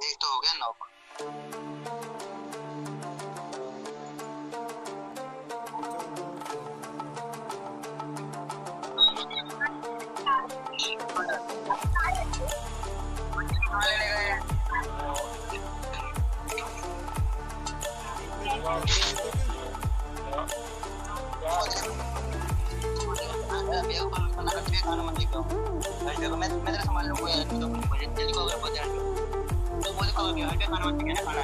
एक तो हो गया नौ मैं मैं तेरा संभाल लूंगा यार तो मुझे जल्दी को अगर kecuali kalau dia ada karena tingginya karena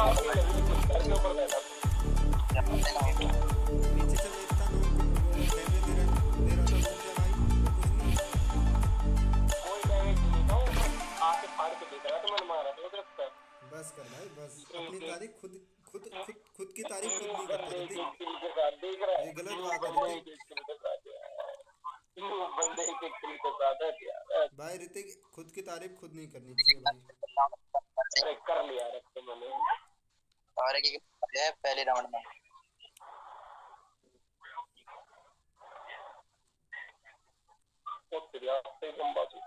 Oh, तारीफ़ खुद खुद खुद खुद की तारीफ़ खुद नहीं करते ये गलत बात है। भाई ऋतिक खुद की तारीफ़ खुद नहीं करनी चाहिए भाई। कर लिया रखते मैंने। और एक है पहले राउंड में। तो बहुत बढ़िया एकदम बाजू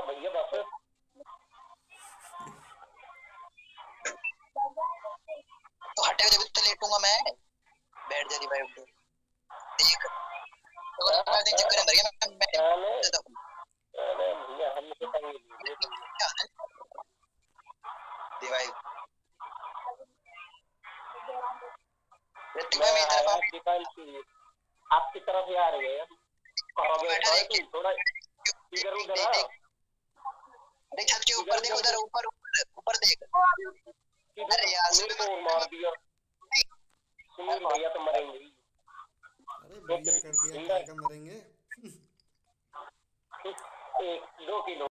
अरे भैया बस। तो हटे जब तो लेटूँगा मैं। बैठ जा रिवाइव पे तो अगर देख चक्कर अंदर गया मैं मैं देता हूँ अरे भैया हमसे तंग नहीं रिवाइव ऋतिक भाई। मेरी तरफ़ आपकी तरफ़ ही आ रही है। थोड़ा इधर उधर देख छत के ऊपर देख उधर ऊपर ऊपर ऊपर देख। अरे यार, सुन को मार दिया। सुन भैया तो मरेंगे। अरे भैया कर दिया क्या क्या मरेंगे? एक दो किलो।